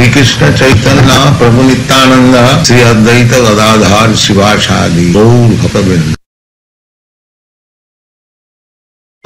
श्री कृष्ण चैतन्य प्रभु नित्यानंद श्री अद्वैत गदाधार शिवाशादी गौर भक्त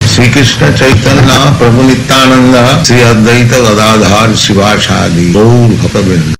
श्री कृष्ण चैतन्य प्रभु नित्यानंद श्री अद्वैत गदाधार शिवाशाली गौर भक्त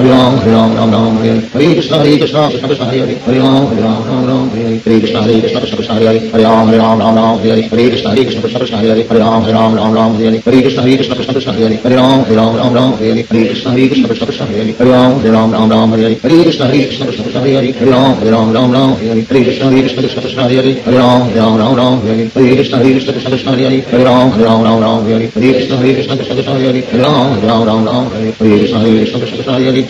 हरे राम हरे राम राम राम हरे Hare Hare Hare Krishna Hare Krishna Krishna Krishna Hare Hare Hare Ram Hare Ram Ram Ram Hare Hare Hare Krishna Hare Krishna Krishna Krishna Hare Hare Hare Ram Hare Ram Ram Ram Hare Hare Hare Krishna Hare Krishna Krishna Krishna Hare Hare Hare Ram Hare Ram Ram Ram Hare Hare Hare Krishna Hare Krishna Krishna Krishna Hare Hare Hare Ram Hare Ram Ram Ram Hare Hare Hare Krishna Hare Krishna Krishna Krishna Hare Hare Hare Ram Hare Ram Ram Ram Hare Hare Hare Krishna Hare Krishna Krishna Krishna Hare Hare Hare Ram Hare Ram Ram Ram Hare Hare Krishna Hare Krishna Krishna Krishna Hare Hare Hare Ram Hare Ram Ram Ram Hare Hare Krishna Hare Krishna Krishna Krishna Hare Hare Hare Ram Hare Ram Ram Ram Hare Hare Krishna Hare Krishna Krishna Krishna Hare Hare Ram Hare Ram Ram Ram Hare Hare Krishna Hare Krishna Krishna Krishna Hare Hare Ram Hare Ram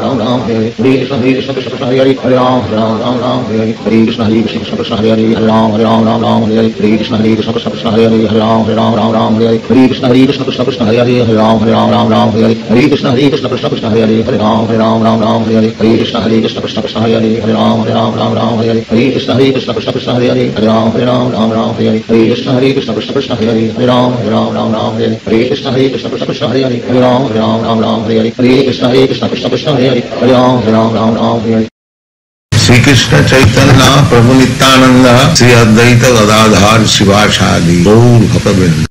Ram Ram Krishna Hari Krishna Krishna Krishna Hari Hari Hari Ram Hari Krishna Hari Krishna Krishna Krishna Hari Hari Hari Ram Hari Krishna Hari Krishna Krishna Krishna Hari Hari Hari Ram Hari Krishna Hari Krishna Krishna Krishna Hari Hari Hari Ram Hari Krishna Hari Krishna Krishna Krishna Hari Hari Hari Ram Hari Krishna Hari Krishna Krishna Krishna Hari Hari Hari Ram Shri कृष्ण चैतन्य प्रभु नित्यानंद श्री अद्वैत गदाधार शिवाशादी गौर भक्त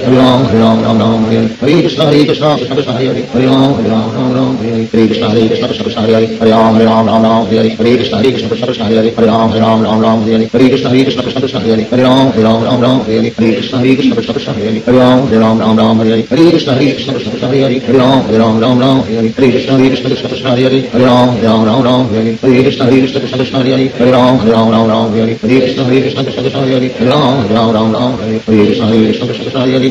Hare Hare Krishna Hare Krishna Krishna Krishna Hare Hare Hare Ram Hare Ram Ram Ram Hare Hare Krishna Hare Krishna Krishna Krishna Hare Hare Hare Hare Ram Ram Ram Hare Hare Hare Hare Hare Ram Hare Ram Ram Ram Hare Hare Hare Krishna Krishna Krishna Hare Hare Hare Hare Hare Hare Krishna Krishna Krishna Hare Hare Hare Ram Ram Ram Hare Hare Hare Hare Hare Ram Hare Ram Ram Ram Hare Hare Hare Krishna Krishna Krishna Hare Hare Hare Hare Hare Hare Krishna Krishna Krishna Hare Hare Hare Ram Ram Ram Hare Hare Krishna Hare Krishna Krishna Krishna Hare Hare Ram Hare Ram Ram Ram Hare Hare Krishna Hare Krishna Krishna Krishna Hare Hare Ram Hare Ram Ram Ram Hare Hare Krishna Hare Krishna Krishna Krishna Hare Hare Ram Hare Ram Ram Ram Hare Hare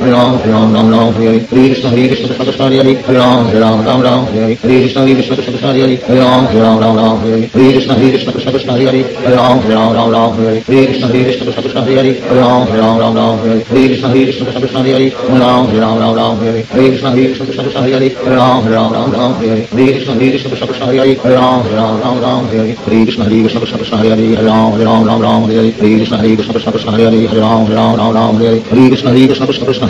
Hare Krishna Hare Krishna Krishna Krishna Hare Hare Hare Rama Rama Rama Rama Hare Krishna Hare Krishna Krishna Krishna Hare Hare Rama Rama Rama Rama Hare Krishna Hare Krishna Krishna Krishna Hare Hare Rama Rama Rama Rama Hare Krishna Hare Krishna Krishna Krishna Hare Hare Rama Rama Rama Rama Hare Krishna Hare Krishna Krishna Krishna Hare Hare Rama Rama Rama Rama Hare Krishna Hare Krishna Krishna Krishna Hare Hare Rama Rama Rama Rama Hare Krishna Hare Krishna Krishna Krishna Hare Hare Rama Rama Rama Rama Hare Krishna Hare Krishna Krishna Krishna Hare Hare Rama Rama Rama Rama Hare Krishna Hare Krishna Krishna Krishna Hare Hare Rama Rama Rama Rama Hare Krishna Hare Krishna Krishna Krish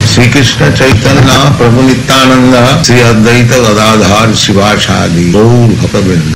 Shri कृष्ण चैतन्य प्रभु नित्यानंद श्री अद्वैत गदाधार शिवाचादी गौर भक्त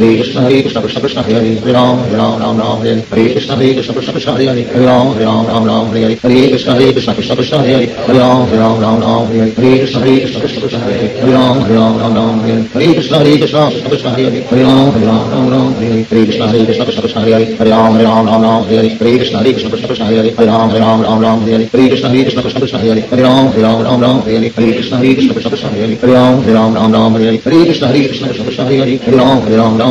Hare Krishna Hare Hare Hare Hare Hare Krishna Hare Krishna Krishna Krishna Hare Hare Ram Hare Ram Ram Ram Hare Hare Krishna Hare Krishna Krishna Krishna Hare Hare Hare Ram Ram Ram Hare Hare Hare Hare Hare Ram Hare Hare Hare Krishna Hare Krishna Krishna Krishna Hare Hare Ram Hare Ram Ram Ram Hare Hare Krishna Hare Krishna Krishna Krishna Hare Hare Ram Hare Ram Ram Ram Hare Hare Krishna Hare Hare Krishna Krishna Krishna Hare Hare Hare Ram Hare Ram Ram Hare Hare Hare Krishna Hare Krishna Krishna Krishna Hare Hare Hare Ram Hare Ram Ram Hare Hare Hare Krishna Hare Krishna Krishna Krishna Hare Hare Hare Ram Hare Ram Ram Hare Hare Hare Krishna Hare Krishna Krishna Krishna Hare Hare Hare Ram Hare Ram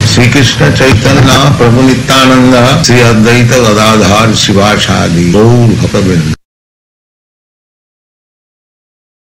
Shri कृष्ण चैतन्य प्रभु नित्यानंद श्री अद्वैत गदाधार शिवाचादी गौर भक्त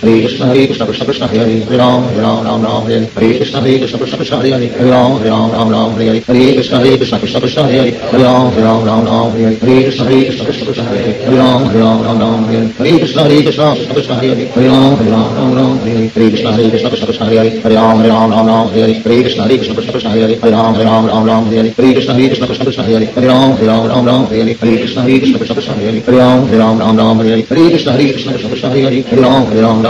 Hare Krishna Hare Krishna Krishna Krishna Hare Hare Hare Rama Rama Rama Rama Hare Krishna Hare Krishna Krishna Krishna Hare Hare Hare Rama Rama Rama Rama Hare Krishna Hare Krishna Krishna Krishna Hare Hare Rama Rama Rama Rama Hare Krishna Hare Krishna Krishna Krishna Hare Hare Rama Rama Rama Rama Hare Krishna Hare Krishna Krishna Krishna Hare Hare Rama Rama Rama Rama Hare Krishna Hare Krishna Krishna Krishna Hare Hare Rama Rama Rama Rama Hare Krishna Hare Krishna Krishna Krishna Hare Hare Rama Rama Rama Rama Krishna Krishna Krishna Krishna Rama Rama Rama Rama Krishna Krishna Krishna Krishna Rama Rama Rama Rama Krishna Krishna Krishna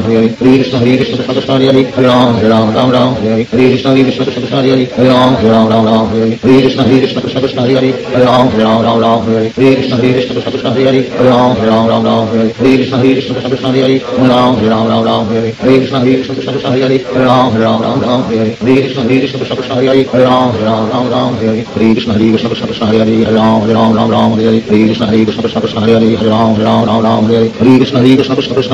Hare Krishna Hare Krishna Krishna Krishna Hare Hare Hare Rama Rama Rama Rama Hare Krishna Hare Krishna Krishna Krishna Hare Hare Rama Rama Rama Rama Hare Krishna Hare Krishna Krishna Krishna Hare Hare Rama Rama Rama Rama Hare Krishna Hare Krishna Krishna Krishna Hare Hare Rama Rama Rama Rama Hare Krishna Hare Krishna Krishna Krishna Hare Hare Rama Rama Rama Rama Hare Krishna Hare Krishna Krishna Krishna Hare Hare Rama Rama Rama Rama Hare Krishna Hare Krishna Krishna Krishna Hare Hare Rama Rama Rama Rama Hare Krishna Hare Krishna Krishna Krishna Hare Hare Rama Rama Rama Rama Hare Krishna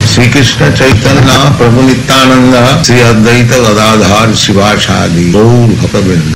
Shri कृष्ण चैतन्य प्रभु नित्यानंद श्री अद्वैत गदाधार शिवाचादि गौर भक्त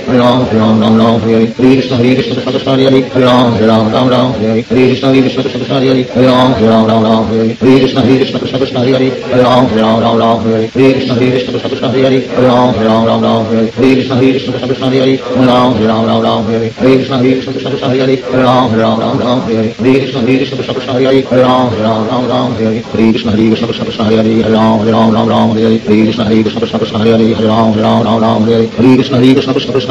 Hare Krishna Hare Krishna Krishna Krishna Hare Hare Hare Rama Rama Rama Rama Hare Krishna Hare Krishna Krishna Krishna Hare Hare Hare Rama Rama Rama Rama Hare Krishna Hare Krishna Krishna Krishna Hare Hare Rama Rama Rama Rama Hare Krishna Hare Krishna Krishna Krishna Hare Hare Rama Rama Rama Rama Hare Krishna Hare Krishna Krishna Krishna Hare Hare Rama Rama Rama Rama Hare Krishna Hare Krishna Krishna Krishna Hare Hare Rama Rama Rama Rama Hare Krishna Hare Krishna Krishna Krishna Hare Hare Rama Rama Rama Rama Hare Krishna Hare Krishna Krishna Krishna Hare Hare Rama Rama Rama Rama Hare Krishna Hare Krishna Krishna Krishna Hare Hare Rama Rama Rama Rama Hare Krishna Hare Krishna Krishna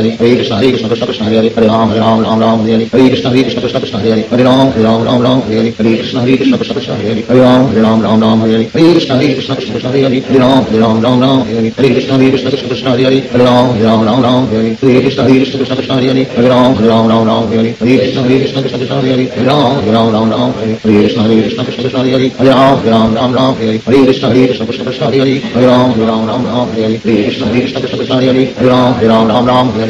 Hare Krishna Hare Krishna Krishna Krishna Hare Hare Hare Ram Ram Ram Ram Hare Krishna Hare Krishna Krishna Krishna Hare Hare Hare Krishna Hare Krishna Krishna Krishna Hare Hare Hare Ram Ram Ram Ram Hare Krishna Hare Krishna Krishna Krishna Hare Hare Hare Ram Ram Ram Ram Hare Krishna Krishna Krishna Krishna Krishna Krishna Krishna Krishna Krishna Krishna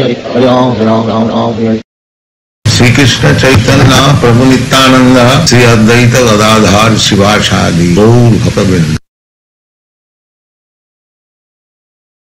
Shri कृष्ण चैतन्य प्रभु नित्यानंद श्री अद्वैत गदाधार शिवाशादि गौर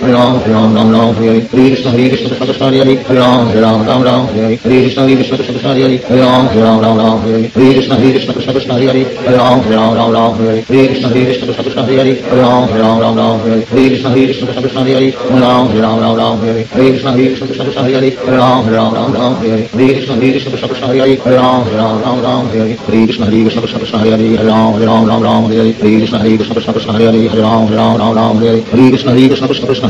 Hare Krishna Hare Krishna Krishna Krishna Hare Hare Hare Rama Rama Rama Rama Hare Krishna Hare Krishna Krishna Krishna Hare Hare Rama Rama Rama Rama Hare Krishna Hare Krishna Krishna Krishna Hare Hare Rama Rama Rama Rama Hare Krishna Hare Krishna Krishna Krishna Hare Hare Rama Rama Rama Rama Hare Krishna Hare Krishna Krishna Krishna Hare Hare Rama Rama Rama Rama Hare Krishna Hare Krishna Krishna Krishna Hare Hare Rama Rama Rama Rama Hare Krishna Hare Krishna Krishna Krishna Hare om Rama Rama Rama Rama Hare Krishna Hare Krishna Krishna Krishna Hare Hare Rama Rama Rama Rama Hare Krishna Krishna Krishna Krishna Hare Hare Rama Rama Rama Rama Krishna Hare Krishna Krishna Krish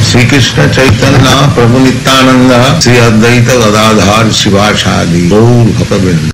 Shri कृष्ण चैतन्य प्रभु नित्यानंद श्री अद्वैत गदाधार शिवाचादी गौर भक्त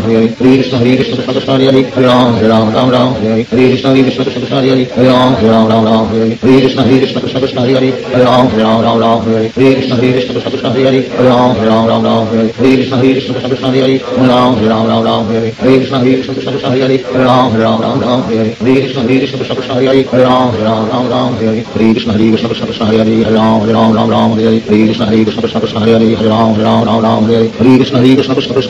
Hare Krishna Hare Krishna Krishna Krishna Hare Hare Hare We Rama Rama Rama Hare Krishna Hare Krishna Krishna Krishna Hare Hare Rama Rama Rama Rama Hare Krishna Hare Krishna Krishna Krishna Hare Hare Rama Rama Rama Rama Hare Krishna Hare Krishna Krishna Krishna Hare Hare Rama Rama Rama Rama Hare Krishna Hare Krishna Krishna Krishna Hare Hare Rama Rama Rama Rama Hare Krishna Hare Krishna Krishna Krishna Hare Hare Rama Rama Rama Rama Hare Krishna Hare Krishna Krishna Krishna Hare Hare Rama Rama Rama Rama Hare Krishna Hare Krishna Krishna Krishna Hare Hare Rama Rama Rama Rama Hare Krishna Hare Krishna Krishna Krishna Hare Hare Rama Rama Rama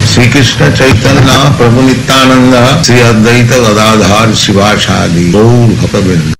Shri कृष्ण चैतन्य प्रभु नित्यानंद श्री अद्वैत गदाधार शिवाशादि गौर भक्त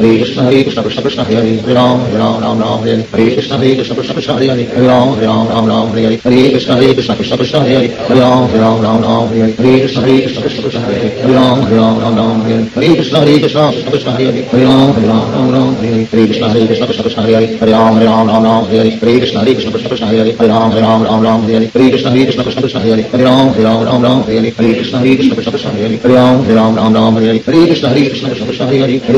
Hare Krishna Hare Krishna Krishna Krishna Hare Hare Hare Ram Hare Ram Ram Ram Hare Hare Hare Krishna Hare Krishna Krishna Krishna Hare Hare Hare Ram Hare Ram Ram Hare Hare Hare Krishna Hare Krishna Krishna Krishna Hare Hare Hare Ram Hare Ram Ram Hare Hare Hare Krishna Hare Krishna Krishna Krishna Hare Hare Hare Ram Hare Ram Ram Hare Hare Hare Krishna Hare Krishna Krishna Krishna Hare Hare Hare Ram Hare Ram Ram Hare Hare Hare Krishna Hare Krishna Krishna Krishna Hare Hare Hare Ram Hare Ram Ram Hare Hare Hare Krishna Hare Krishna Krishna Krishna Hare Hare Hare Ram Hare Ram Ram Hare Hare Hare Krishna Hare Krishna Krishna Krishna Hare Hare Hare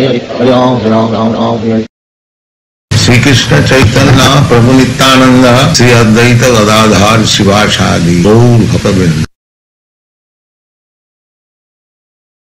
Shri कृष्ण चैतन्य प्रभु नित्यानंद श्री अद्वैत गदाधार शिवाशादि गौर भक्त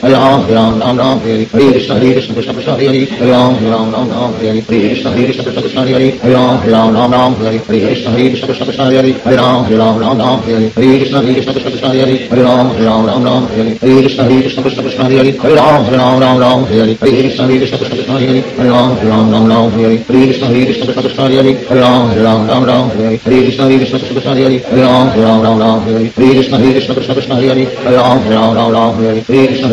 Hare Ram Ram Ram Ram Hare Krishna Hare Krishna Krishna Krishna Hare Ram Ram Ram Ram Hare Krishna Hare Krishna Krishna Krishna Hare Ram Ram Ram Ram Hare Krishna Hare Krishna Krishna Krishna Hare Ram Ram Ram Ram Hare Krishna Hare Krishna Krishna Krishna Hare Hare Hare Ram Hare Ram Ram Ram Hare Hare Krishna Hare Krishna Krishna Krishna Hare Hare Hare Ram Hare Ram Ram Ram Hare Hare Krishna Hare Krishna Krishna Krishna Hare Hare Hare Ram Hare Ram Ram Ram Hare Hare Krishna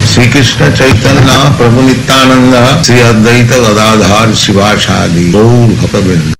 Shri कृष्ण चैतन्य प्रभु नित्यानंद श्री अद्वैत गदाधार शिवाशादी गौर भक्त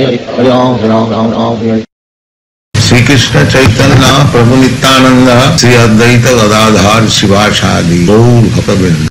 श्री कृष्ण चैतन्य प्रभु नित्यानंद श्री अद्वैत गदाधार शिवाचादी गौर भक्त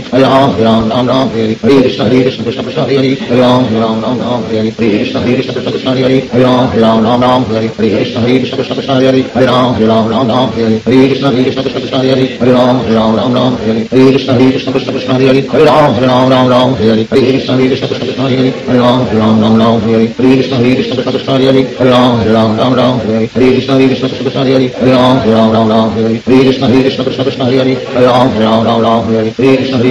Ram Ram Ram Hare Hare Krishna Hare Krishna Krishna Krishna Hare Ram Ram Ram Ram Hare Krishna Hare Krishna Krishna Krishna Hare Ram Ram Ram Ram Hare Krishna Hare Krishna Krishna Krishna Hare Ram Ram Ram Ram Hare Krishna Hare Krishna Krishna Krishna Hare Ram Ram Ram Ram Hare Krishna Hare Krishna Krishna Krishna Hare Ram Ram Ram Ram Hare Krishna Hare Krishna Krishna Krishna Hare Ram Ram Ram Ram Hare Krishna Hare Krishna Krishna Krishna Hare Ram Ram Ram Ram Hare Krishna Hare Krishna Krishna Krishna Hare Ram Ram Ram Ram Hare Krishna Hare Krishna Krishna Krishna Hare Ram Ram Ram Ram Hare Krishna Hare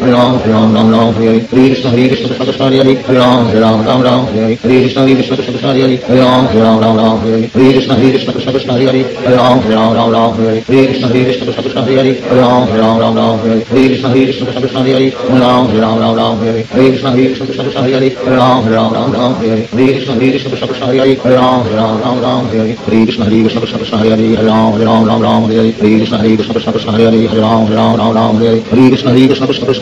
Hare Krishna Hare Krishna Krishna Krishna Hare Hare Hare We Hare Krishna Krishna Krishna Hare Hare Hare Krishna Hare Krishna Krishna Krishna Hare Hare Hare Krishna Hare Krishna Krishna Krishna Hare Hare Hare Krishna Hare Krishna Krishna Krishna Hare Hare Hare Krishna Hare Krishna Krishna Krishna Hare Hare Hare Krishna Hare Krishna Krishna Krishna Hare Hare Hare Krishna Hare Krishna Krishna Krishna Hare Hare Hare Krishna Hare Krishna Krishna Krishna Hare Hare Hare Krishna Hare Krishna Krishna Krishna Hare Hare Hare Krishna Hare Krishna Krishna Krishna Hare Hare Hare Krishna Hare Krishna Krishna Krishna Hare Hare Hare Krishna Hare Krishna Krishna Krishna Hare Hare Hare Krishna Hare Krishna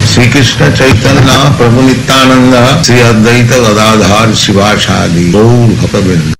Shri कृष्ण चैतन्य प्रभु नित्यानंद श्री अद्वैत गदाधार शिवाशादि गौर भक्त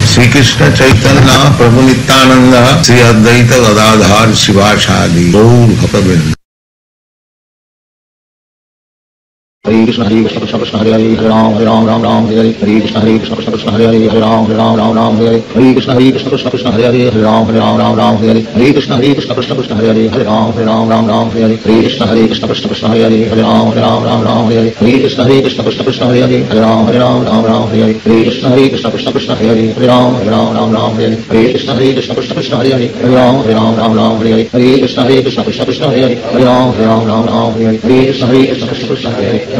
श्री कृष्ण चैतन्य प्रभु नित्यानंद श्री अद्वैत गदाधार शिवाशादी गौर भक्त Hare Krishna Hare Krishna Krishna Krishna Hare Hare Hare Rama Hare Rama Rama Rama Hare Hare Hare Krishna Hare Krishna Krishna Krishna Hare Hare Hare Rama Hare Rama Rama Rama Hare Hare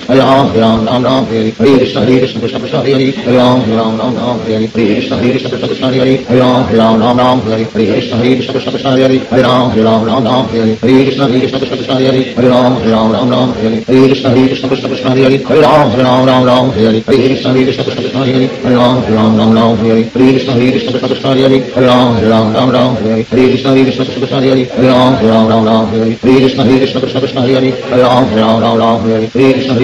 Hare Ram Ram Ram Ram Hare Krishna Hare Krishna Krishna Krishna Hare Ram Ram Ram Ram Hare Krishna Hare Krishna Krishna Krishna Hare Ram Ram Ram Ram Hare Krishna Hare Krishna Krishna Krishna Hare Ram Ram Ram Ram Hare Krishna Hare Krishna Krishna Krishna Hare Ram Ram Ram Ram Hare Krishna Hare Krishna Krishna Krishna Hare Ram Ram Ram Ram Hare Krishna Hare Krishna Krishna Krishna Hare Ram Ram Ram Ram Hare Krishna Hare Krishna Krishna Krishna Hare Ram Ram Ram Ram Hare Krishna Hare Krishna Krishna Krishna Hare Ram Ram Ram Ram Hare Krishna Hare Krishna Krishna Krishna Hare Hare Ram Hare Ram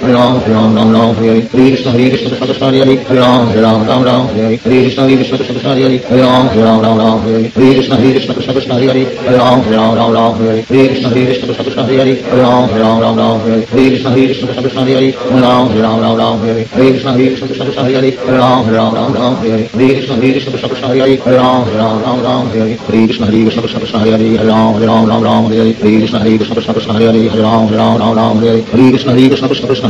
Hare Krishna Om Krishna Krishna Krishna Hare Hare Hare Krishna Hare Krishna Krishna Krishna Om Hare Hare Krishna Hare Krishna Krishna Krishna Hare Hare Hare Krishna Om Krishna Krishna Krishna Hare Hare Hare Krishna Hare Krishna Krishna Krishna Om Hare Hare Krishna Hare Krishna Krishna Krishna Om Hare Hare Krishna Om Krishna Krishna Krishna Om Hare Hare Krishna Om Krishna Krishna Krishna Om Hare Hare Krishna Om Krishna Krishna Krishna Om Hare Hare Krishna Om Krishna Krishna Krishna Om Hare Hare Krishna Om Krishna Krishna Krishna Om Hare Hare Krishna Om Krishna Krishna Krishna Om Hare Hare Krishna Hare Krishna Krishna Krishna Hare Hare Hare Krishna Hare Krishna Krishna Kr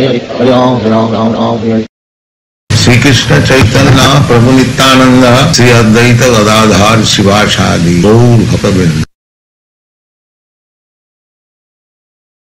Hare Shri कृष्ण चैतन्य प्रभु नित्यानंद श्री अद्वैत गदाधार शिवाशादी गौर भक्त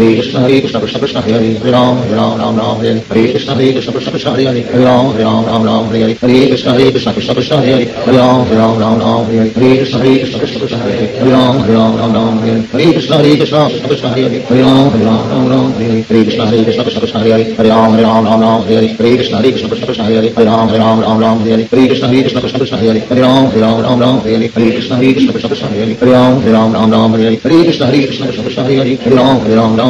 Hare Krishna Hare Hare Hare Hare Hare Krishna Hare Krishna Krishna Krishna Hare Hare Ram Hare Ram Ram Ram Hare Hare Krishna Hare Krishna Krishna Krishna Hare Hare Hare Ram Ram Ram Hare Hare Hare Hare Hare Ram Hare Hare Hare Krishna Hare Krishna Krishna Krishna Hare Hare Ram Hare Ram Ram Ram Hare Hare Krishna Hare Krishna Krishna Krishna Hare Hare Ram Hare Ram Ram Ram Hare Hare Krishna Hare Krishna Krishna Krishna Hare Hare Ram Hare Ram Ram Ram Hare Hare Krishna Hare Krishna Krishna Krishna Hare Hare Ram Hare Ram Ram Ram Hare Hare Krishna Hare Krishna Krishna Krishna Hare Hare Ram Hare Ram Ram Ram Hare Hare Krishna Hare Krishna Krishna Krishna Hare Hare Hare Ram Ram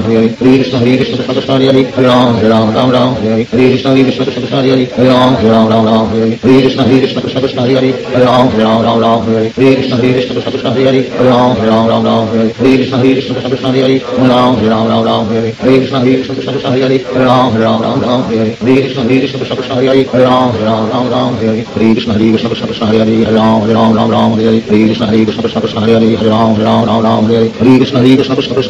Hare Krishna Hare Krishna Krishna Krishna Hare Hare Hare Rama Rama Rama Rama Hare Krishna Hare Krishna Krishna Krishna Hare Hare Rama Rama Rama Rama Hare Krishna Hare Krishna Krishna Krishna Hare Hare Rama Rama Rama Rama Hare Krishna Hare Krishna Krishna Krishna Hare Hare Rama Rama Rama Rama Hare Krishna Hare Krishna Krishna Krishna Hare Hare Rama Rama Rama Rama Hare Krishna Hare Krishna Krishna Krishna Hare Hare Rama Rama Rama Rama Hare Krishna Hare Krishna Krishna Krishna Hare Hare Rama Rama Rama Rama Hare Krishna Hare Krishna Krishna Krishna Hare Hare Rama Rama Rama Rama Hare Krishna Hare Krishna Krishna Krishna Hare Hare Rama Rama Rama Rama Hare Krishna Hare Krishna Krishna Krish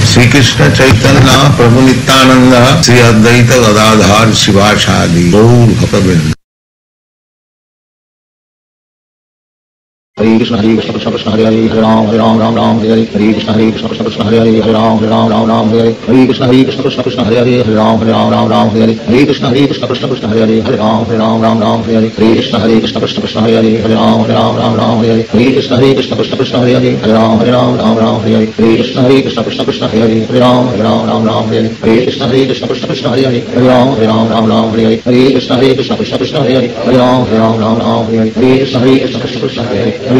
Shri कृष्ण चैतन्य प्रभु नित्यानंद श्री अद्वैत गदाधार शिवाशादि गौर भक्तवृंद Hare Krishna Hare Krishna Krishna Krishna Hare Hare Hare Ram Hare Ram Ram Ram Hare Hare Hare Krishna Hare Krishna Krishna Krishna Hare Hare Hare Ram Hare Ram Ram Ram Hare Hare Hare Krishna Hare Krishna Krishna Krishna Hare Hare Hare Ram Hare Ram Ram Ram Hare Hare Hare Krishna Hare Krishna Krishna Krishna Hare Hare Hare Ram Hare Ram Ram Ram Hare Hare Hare Krishna Hare Krishna Krishna Krishna Hare Hare Hare Ram Hare Ram Ram Ram Hare Hare Hare Krishna Hare Krishna Krishna Krishna Hare Hare Hare Ram Hare Ram Ram Ram Hare Hare Krishna Hare Krishna Krishna Krishna Hare Hare Hare Ram Hare Ram Ram Ram Hare Hare Hare Krishna Hare Krishna Krishna Krishna Hare Hare Hare Ram Hare Ram Ram Ram Hare Hare Hare Krishna Hare Krishna Krishna Krishna Hare Hare Hare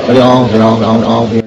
Ong, ong, ong, ong,